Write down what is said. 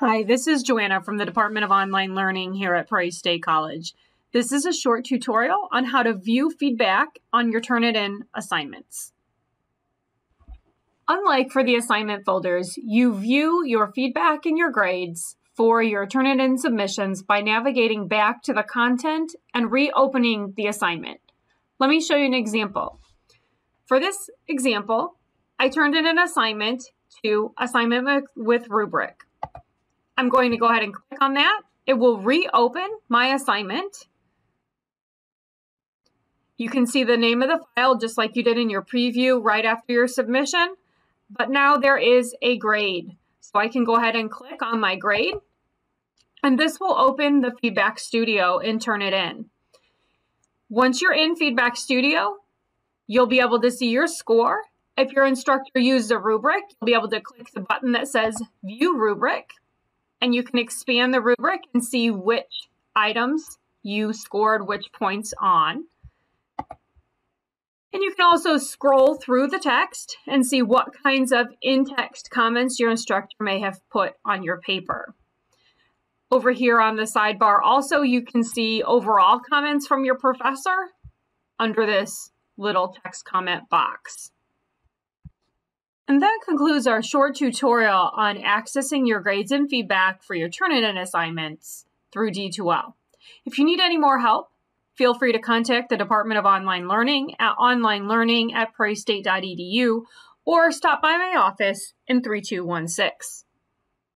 Hi, this is Joanna from the Department of Online Learning here at Prairie State College. This is a short tutorial on how to view feedback on your Turnitin assignments. Unlike for the assignment folders, you view your feedback and your grades for your Turnitin submissions by navigating back to the content and reopening the assignment. Let me show you an example. For this example, I turned in an assignment to assignment with rubric. I'm going to go ahead and click on that. It will reopen my assignment. You can see the name of the file just like you did in your preview right after your submission, but now there is a grade. So I can go ahead and click on my grade, and this will open the Feedback Studio and Turnitin. Once you're in Feedback Studio, you'll be able to see your score. If your instructor used a rubric, you'll be able to click the button that says View Rubric and you can expand the rubric and see which items you scored which points on. And you can also scroll through the text and see what kinds of in-text comments your instructor may have put on your paper. Over here on the sidebar, also you can see overall comments from your professor under this little text comment box. And that concludes our short tutorial on accessing your grades and feedback for your Turnitin assignments through D2L. If you need any more help, feel free to contact the Department of Online Learning at onlinelearning at prairiestate.edu or stop by my office in 3216.